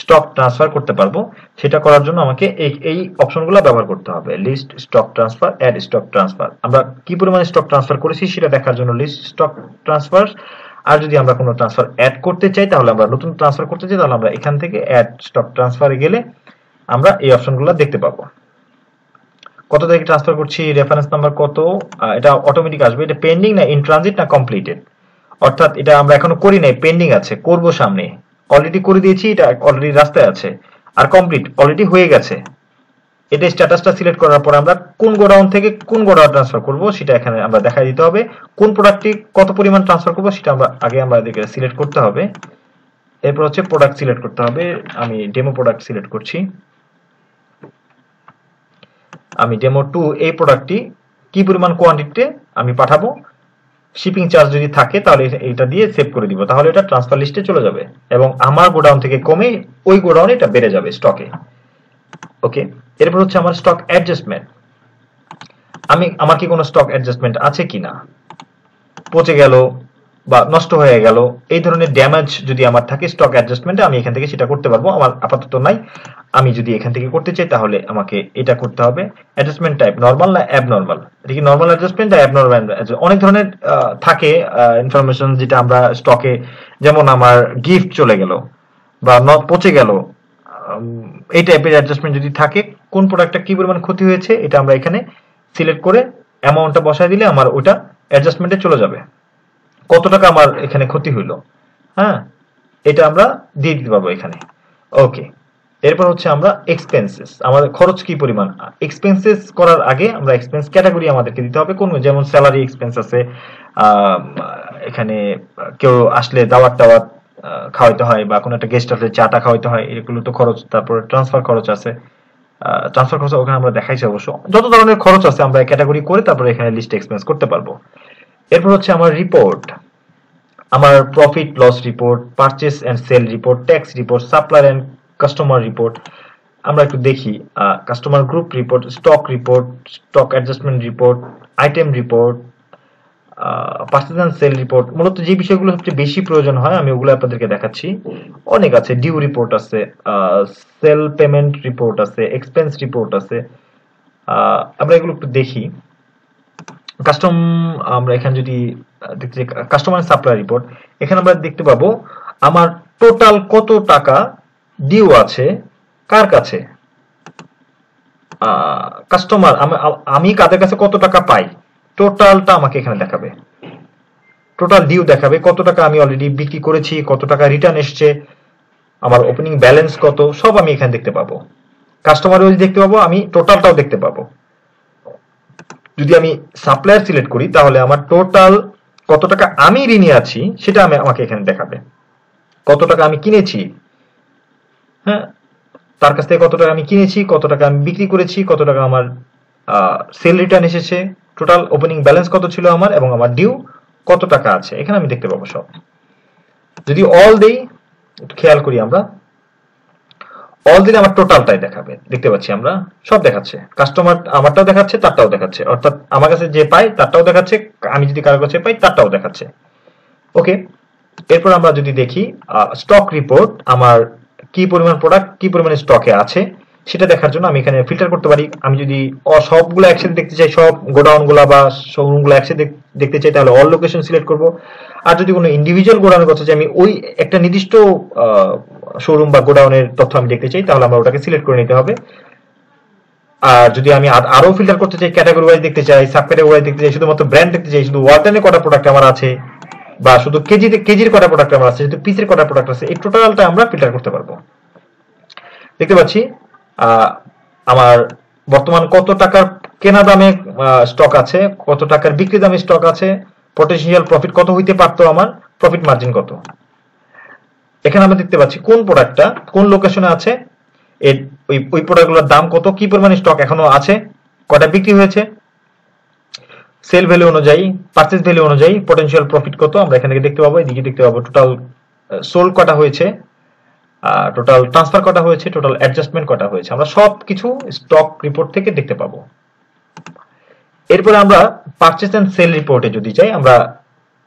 স্টক ট্রান্সফার করতে পারব। সেটা করার জন্য আমাকে এই এই অপশনগুলো ব্যবহার করতে হবে। List stock transfer add stock transfer আমরা কি পরিমাণে স্টক ট্রান্সফার করেছি সেটা দেখার জন্য লিস্ট স্টক ট্রান্সফার আর যদি আমরা কোনো ট্রান্সফার অ্যাড করতে চাই, তাহলে আমরা নতুন ট্রান্সফার করতে চাই, তাহলে আমরা এখান থেকে অ্যাড স্টক ট্রান্সফারে গেলে আমরা এই অপশনগুলো দেখতে পাবো। কত তারিখে ট্রান্সফার করছি রেফারেন্স নাম্বার কত এটা অটোমেটিক আসবে, এটা পেন্ডিং না ইন ট্রানজিট না কমপ্লিটেড অর্থাৎ এটা আমরা এখনও করি নাই পেন্ডিং আছে, করব সামনে। অলরেডি করে দিয়েছি, এটা অলরেডি রাস্তায় আছে, আর কমপ্লিট অলরেডি হয়ে গেছে। এটা স্ট্যাটাসটা সিলেক্ট করার পর আমরা কোন গোডাউন থেকে কোন গোডাউন ট্রান্সফার করব, সেটা এখানে আমরা দেখাই দিতে হবে। কোন প্রোডাক্টটি কত পরিমাণ ট্রান্সফার করব, সেটা আমরা আগে আমরা এদিকে সিলেক্ট করতে হবে। এরপর হচ্ছে প্রোডাক্ট সিলেক্ট করতে হবে, আমি ডেমো প্রোডাক্ট সিলেক্ট করছি। আমি ডেমো টু এই প্রোডাক্টটি কি পরিমাণ কোয়ান্টিটিতে আমি পাঠাবো? শিপিং চার্জ যদি থাকে, তাহলে এটা দিয়ে সেভ করে দিব। তাহলে এটা ট্রান্সফার লিস্টে চলে যাবে এবং আমার গোডাউন থেকে কমে ওই গোডাউনে এটা বেড়ে যাবে স্টকে ওকে এরপর হচ্ছে আমার স্টক অ্যাডজাস্টমেন্ট আমি, আমার কি কোনো স্টক অ্যাডজাস্টমেন্ট আছে কিনা? পচে গেল বা নষ্ট হয়ে গেল, এই ধরনের ড্যামেজ যদি আমার থাকে স্টক অ্যাডজাস্টমেন্টে আমি এখান থেকে সেটা করতে পারব। আমার আপাতত নাই। আমি যদি এখান থেকে করতে চাই, তাহলে আমাকে এটা করতে হবে। অ্যাডজাস্টমেন্ট টাইপ নর্মাল না অ্যাবনর্মাল এটা কি নর্মাল অ্যাডজাস্টমেন্ট না অ্যাবনর্মাল অনেক ধরনের থাকে ইনফরমেশন যেটা আমরা স্টকে যেমন আমার গিফট চলে গেল বা পচে গেল। এই টাইপের অ্যাডজাস্টমেন্ট যদি থাকে, কোন প্রোডাক্টটা কি পরিমাণ ক্ষতি হয়েছে, এটা আমরা এখানে সিলেক্ট করে অ্যামাউন্টটা বসায় দিলে আমার ওটা অ্যাডজাস্টমেন্টে চলে যাবে। কত টাকা আমার এখানে ক্ষতি হইল? হ্যাঁ এটা আমরা দিয়ে দিতে পারব এখানে। ওকে, এরপর হচ্ছে আমরা এক্সপেন্সেস আমাদের খরচ কি পরিমাণ? এক্সপেন্সেস করার আগে আমরা এক্সপেন্স ক্যাটাগরি আমাদেরকে দিতে হবে। কোন, যেমন স্যালারি এক্সপেন্স আছে এখানে কেউ আসলে দাওয়াত টাওয়াত খাওয়াইতে হয় বা কোনো একটা গেস্ট আসলে চাটা খাওয়াইতে হয়, এগুলো তো খরচ, তারপর ট্রান্সফার খরচ আছে। ট্রান্সফার খরচ ওখানে আমরা দেখাইছি অবশ্য। যত ধরনের খরচ আছে আমরা ক্যাটাগরি করে তারপরে এখানে লিস্ট এক্সপেন্স করতে পারব। এরপর হচ্ছে আমার রিপোর্ট আমার profit loss report purchase and sale report tax report supplier and customer report আমরা একটু দেখি customer group report stock report stock adjustment report item report purchase and sale report মূলত যে বিষয়গুলো সবচেয়ে বেশি প্রয়োজন হয়, আমি ওগুলো আপনাদেরকে দেখাচ্ছি। অনেক আছে ডিউ রিপোর্ট আছে সেল পেমেন্ট রিপোর্ট আছে এক্সপেন্স রিপোর্ট আছে। আমরা এগুলো একটু দেখি। কাস্টম আমরা এখানে যদি দেখতে কাস্টমার সাপ্লাই রিপোর্ট এখানে আমরা দেখতে পাবো আমার টোটাল কত টাকা ডিউ আছে, কার কাছে? কাস্টমার আমি কাদের কাছে কত টাকা পাই? টোটালটা আমাকে এখানে দেখাবে। টোটাল ডিউ দেখাবে, কত টাকা আমি অলরেডি বিক্রি করেছি, কত টাকা রিটার্ন এসছে, আমার ওপেনিং ব্যালেন্স কত, সব আমি এখানে দেখতে পাবো। কাস্টমারও দেখতে পাবো, আমি টোটালটাও দেখতে পাবো। যদি আমি সাপ্লায়ার সিলেক্ট করি, তাহলে আমার টোটাল কত টাকা আমি ঋণে আছি, সেটা আমি আমাকে এখানে দেখাবে। কত টাকা আমি কিনেছি? হ্যাঁ তার কাছ থেকে কত টাকা আমি কিনেছি, কত টাকা আমি বিক্রি করেছি, কত টাকা আমার সেল রিটার্ন এসেছে টোটাল ওপেনিং ব্যালেন্স কত ছিল আমার এবং আমার ডিউ কত টাকা আছে, এখানে আমি দেখতে পাবো সব। যদি অল দেই খেয়াল করি আমরা। অল দিলে আমার টোটালটাই দেখাবে। দেখতে পাচ্ছি আমরা, সব দেখাচ্ছে। কাস্টমার আমারটাও দেখাচ্ছে, তারটাও দেখাচ্ছে। অর্থাৎ আমার কাছে যে পাই, তারটাও দেখাচ্ছে, আমি যদি কারও কাছে পাই, তারটাও দেখাচ্ছে। ওকে এরপর আমরা যদি দেখি স্টক রিপোর্ট আমার কি পরিমাণ প্রোডাক্ট কি পরিমাণে স্টকে আছে, সেটা দেখার জন্য আমি এখানে ফিল্টার করতে পারি। আমি যদি সবগুলো একসাথে দেখতে চাই, সব গোডাউনগুলা বা শোরুমগুলো একসাথে দেখতে চাই, তাহলে অল লোকেশন সিলেক্ট করব। আর যদি কোনো ইন্ডিভিজুয়াল গোডাউনের কথা চাই, আমি ওই একটা নির্দিষ্ট শোরুম বা গোডাউনের তথ্য আমি দেখতে চাই, তাহলে আমার ওটাকে সিলেক্ট করে নিতে হবে। আর যদি আমি আরও ফিল্টার করতে চাই ক্যাটাগরি ওয়াইজ দেখতে চাই সাব ক্যাটাগরি ওয়াইজ দেখতে চাই, শুধুমাত্র ব্র্যান্ড দেখতে চাই, শুধু ওয়াটানে কটা প্রোডাক্ট আমার আছে, বা শুধু কেজিতে কেজির কটা প্রোডাক্ট আমার আছে, শুধু পিসের কটা প্রোডাক্ট আছে, এই টোটালটা আমরা ফিল্টার করতে পারব। দেখতে পাচ্ছি আমার বর্তমান কত টাকার কেনা দামে স্টক আছে, কত টাকার বিক্রি দামে স্টক আছে পটেনশিয়াল প্রফিট কত হইতে পারতো আমার প্রফিট মার্জিন কত? এখানে আমরা দেখতে পাচ্ছি কোন প্রোডাক্টটা, কোন লোকেশনে আছে ওই ওই প্রোডাক্টগুলোর দাম কত, কি পরিমাণে স্টক এখনও আছে, কটা বিক্রি হয়েছে সেল ভ্যালু অনুযায়ী পারচেজ ভ্যালু অনুযায়ী পটেনশিয়াল প্রফিট কত, আমরা এখান থেকে দেখতে পাবো, এদিকে দেখতে পাবো টোটাল সোল কটা হয়েছে টোটাল ট্রান্সফার কটা হয়েছে টোটাল অ্যাডজাস্টমেন্ট কটা হয়েছে, আমরা সব কিছু স্টক রিপোর্ট থেকে দেখতে পাবো। এরপরে আমরা পারচেস এন্ড সেল রিপোর্টে যদি চাই আমরা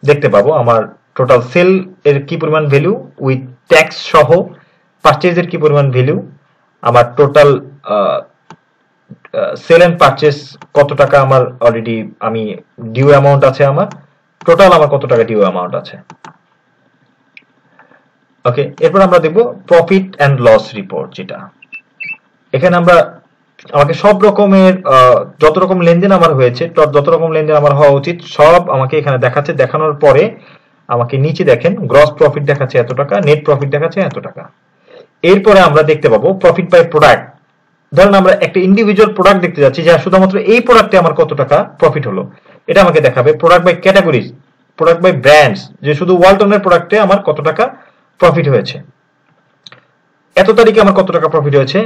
দেখতে পাবো আমার টোটাল সেল এর কি পরিমাণ ভ্যালু উইথ ট্যাক্স সহ পারচেজ এর কি পরিমাণ ভ্যালু আমার টোটাল সেল এন্ড পারচেস কত টাকা আমার অলরেডি আমি ডিউ অ্যামাউন্ট আছে আমার? টোটাল আমার কত টাকা ডিউ অ্যামাউন্ট আছে? ওকে এরপর আমরা দেখব প্রফিট অ্যান্ড লস রিপোর্ট যেটা। এখানে আমরা আমাকে সব রকমের যত রকম লেনদেন আমার হয়েছে, যত রকম লেনদেন আমার হওয়া উচিত, সব আমাকে এখানে দেখাচ্ছে। দেখানোর পরে আমাকে নিচে দেখেন গ্রস প্রফিট দেখাচ্ছে এত টাকা নেট প্রফিট দেখাচ্ছে এত টাকা। এরপরে আমরা দেখতে পাবো প্রফিট বাই প্রোডাক্ট ধরেন আমরা একটা ইন্ডিভিজুয়াল প্রোডাক্ট দেখতে যাচ্ছি যে শুধুমাত্র এই প্রোডাক্টে আমার কত টাকা প্রফিট হলো। এটা আমাকে দেখাবে product by categories product by brands যে শুধু ওয়ালটনের প্রোডাক্টে আমার কত টাকা প্রফিট হয়েছে। এত তারিখে আমার কত টাকা প্রফিট হয়েছে?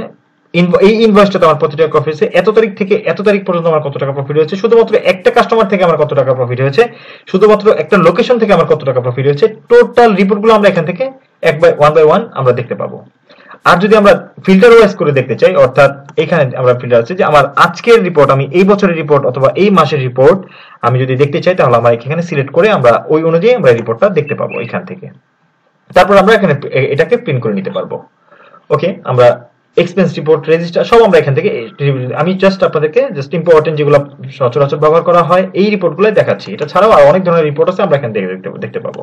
এই ইনভয়েসটাতে আমার কত টাকা প্রফিট হয়েছে? এত তারিখ থেকে এত তারিখ পর্যন্ত আমার কত টাকা প্রফিট হয়েছে? শুধুমাত্র একটা কাস্টমার থেকে আমার কত টাকা প্রফিট হয়েছে? শুধুমাত্র একটা লোকেশন থেকে আমার কত টাকা প্রফিট হয়েছে? টোটাল রিপোর্টগুলো আমরা এখান থেকে এক বাই ওয়ান বাই ওয়ান আমরা দেখতে পাবো। আর যদি আমরা ফিল্টার ওয়াইজ করে দেখতে চাই, অর্থাৎ এখানে আমরা ফিল্টার আছে যে আমার আজকের রিপোর্ট আমি এই বছরের রিপোর্ট অথবা এই মাসের রিপোর্ট আমি যদি দেখতে চাই, তাহলে আমরা এখানে সিলেক্ট করে আমরা ওই অনুযায়ী আমরা রিপোর্টটা দেখতে পাবো এখান থেকে। তারপর আমরা এখানে এটাকে প্রিন্ট করে নিতে পারব। ওকে আমরা এক্সপেন্স রিপোর্ট রেজিস্টার সব আমরা এখান থেকে আমি জাস্ট আপনাদেরকে জাস্ট ইম্পর্টেন্ট যেগুলো সচরাচর ব্যবহার করা হয়, এই রিপোর্টগুলো দেখাচ্ছি। এটা ছাড়াও আর অনেক ধরনের রিপোর্ট আছে, আমরা এখান থেকে দেখতে পাবো।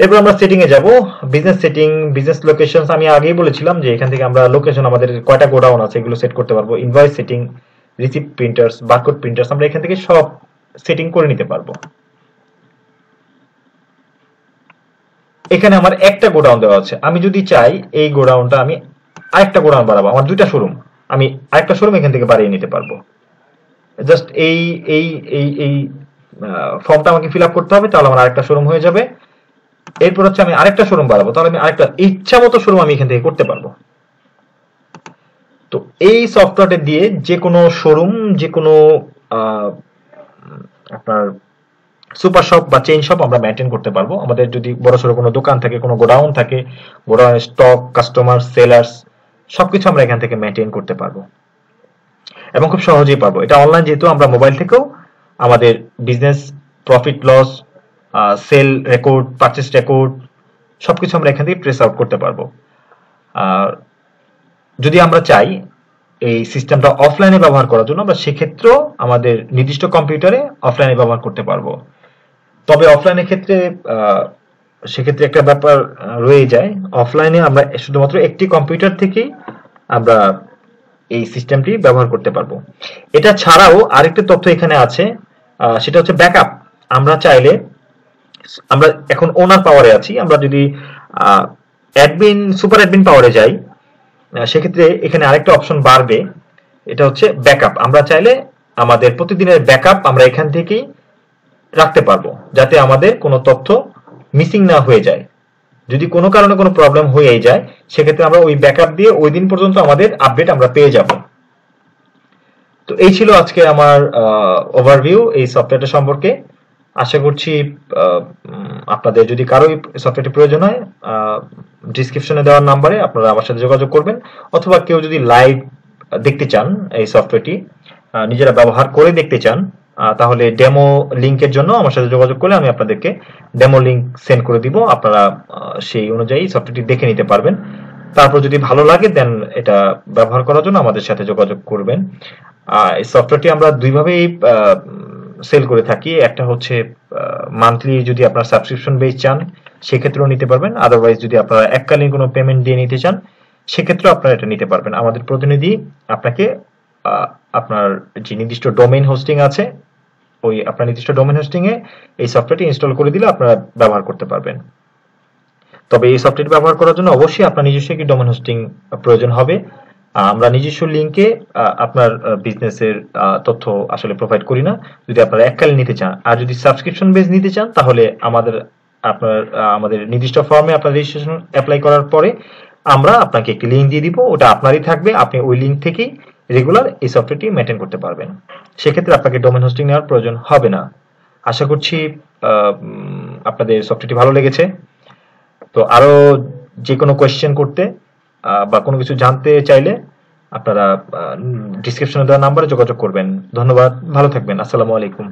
এরপর আমরা সেটিং এ যাব। বিজনেস সেটিং বিজনেস লোকেশন আমি আগেই বলেছিলাম যে এখান থেকে আমরা লোকেশন আমাদের কয়টা গোডাউন আছে, এগুলো সেট করতে পারব। Invoice setting receipt printers barcode printers আমরা এখান থেকে সব সেটিং করে নিতে পারব। এখানে আমার একটা গোডাউন দেওয়া আছে। আমি যদি চাই, এই গোডাউনটা আমি আরেকটা গোডাউন বাড়াবো আমার দুইটা শোরুম আমি আরেকটা শোরুম এখান থেকে বাড়িয়ে নিতে পারব। জাস্ট এই এই এই এই ফর্মটা আমাকে ফিল আপ করতে হবে, তাহলে আমার আরেকটা শোরুম হয়ে যাবে। এরপর হচ্ছে আমি আরেকটা শোরুম বাড়াবো তাহলে আমি আরেকটা ইচ্ছা মতো শোরুম আমি এখান থেকে করতে পারব। তো এই সফটওয়্যারটা দিয়ে যে কোনো শোরুম যে কোনো আপনার সুপার শপ বা চেইন শপ আমরা মেনটেন করতে পারব। আমাদের যদি বড় সড়ো কোনো দোকান থাকে, কোনো গোডাউন থাকে গোডাউনের স্টক কাস্টমার সেলার্স সবকিছু আমরা এখান থেকে মেনটেন করতে পারব। এবং খুব সহজেই পারব। এটা অনলাইন যেহেতু আমরা মোবাইল থেকেও আমাদের business profit loss sale record purchase record সবকিছু আমরা এখান থেকে ট্রেস আউট করতে পারব। আর যদি আমরা চাই এই সিস্টেমটা অফলাইনে ব্যবহার করার জন্য, আমরা সেক্ষেত্রেও আমাদের নির্দিষ্ট কম্পিউটারে অফলাইনে ব্যবহার করতে পারব। তবে অফলাইনের ক্ষেত্রে সেক্ষেত্রে একটা ব্যাপার রয়ে যায়। অফলাইনে আমরা শুধুমাত্র একটি কম্পিউটার থেকেই আমরা এই সিস্টেমটি ব্যবহার করতে পারব। এটা ছাড়াও আরেকটা তথ্য এখানে আছে সেটা হচ্ছে ব্যাকআপ আমরা চাইলে, আমরা এখন ওনার পাওয়ারে আছি। আমরা যদি অ্যাডমিন সুপার অ্যাডমিন পাওয়ারে যাই সেক্ষেত্রে এখানে আরেকটা অপশন বাড়বে। এটা হচ্ছে ব্যাকআপ আমরা চাইলে আমাদের প্রতিদিনের ব্যাকআপ আমরা এখান থেকেই রাখতে পারব, যাতে আমাদের কোনো তথ্য মিসিং না হয়ে যায়। যদি কোনো কারণে কোনো প্রবলেম হয়ে যায়, সেক্ষেত্রে আমরা ওই ব্যাকআপ দিয়ে ওই দিন পর্যন্ত আমাদের আপডেট আমরা পেয়ে যাব। তো এই ছিল আজকে আমার ওভারভিউ এই সফটওয়্যারটা সম্পর্কে। আশা করছি আপনাদের যদি কারও সফটওয়্যারটি প্রয়োজন হয় ডিসক্রিপশনে দেওয়ার নাম্বারে আপনারা আমার সাথে যোগাযোগ করবেন। অথবা কেউ যদি লাইভ দেখতে চান এই সফটওয়্যারটি নিজেরা ব্যবহার করে দেখতে চান তাহলে ডেমো লিংকের জন্য আমার সাথে যোগাযোগ করলে আমি আপনাদেরকে ডেমো লিংক সেন্ড করে দিব। আপনারা সেই অনুযায়ী সফটওয়্যারটি দেখে নিতে পারবেন। তারপর যদি ভালো লাগে দেন এটা ব্যবহার করার জন্য আমাদের সাথে যোগাযোগ করবেন। এই সফটওয়্যারটি আমরা দুইভাবেই সেল করে থাকি। একটা হচ্ছে মান্থলি যদি আপনার সাবস্ক্রিপশন বেস চান, সেক্ষেত্রেও নিতে পারবেন। আদারওয়াইজ যদি আপনারা এককালীন কোনো পেমেন্ট দিয়ে নিতে চান, সেক্ষেত্রেও আপনারা এটা নিতে পারবেন। আমাদের প্রতিনিধি আপনাকে আপনার যে নির্দিষ্ট ডোমেইন হোস্টিং আছে ওই আপনার নির্দিষ্ট ডোমেন হোস্টিং এ এই সফটওয়্যারটি ইনস্টল করে দিলে আপনারা ব্যবহার করতে পারবেন। তবে এই সফটওয়্যারটি ব্যবহার করার জন্য অবশ্যই আপনার নিজস্ব একটি ডোমেন হোস্টিং প্রয়োজন হবে। আমরা নিজস্ব লিঙ্কে আপনার বিজনেসের তথ্য আসলে প্রোভাইড করি না। যদি আপনারা এককালে নিতে চান, আর যদি সাবস্ক্রিপশন বেস নিতে চান, তাহলে আমাদের, আপনার আমাদের নির্দিষ্ট ফর্মে আপনার রেজিস্ট্রেশন অ্যাপ্লাই করার পরে আমরা আপনাকে একটি লিঙ্ক দিয়ে দিব। ওটা আপনারই থাকবে। আপনি ওই লিঙ্ক থেকেই রেগুলার এই সফটওয়্যারটি মেনটেন করতে পারবেন। সেক্ষেত্রে আপনাকে ডোমেন হোস্টিং নেওয়ার প্রয়োজন হবে না। আশা করছি আপনাদের সফটওয়্যারটি ভালো লেগেছে। তো আরও যে কোনো কোয়েশ্চেন করতে বা কোনো কিছু জানতে চাইলে আপনারা ডিসক্রিপশনে দেওয়া নাম্বারে যোগাযোগ করবেন। ধন্যবাদ, ভালো থাকবেন। আসসালামু আলাইকুম।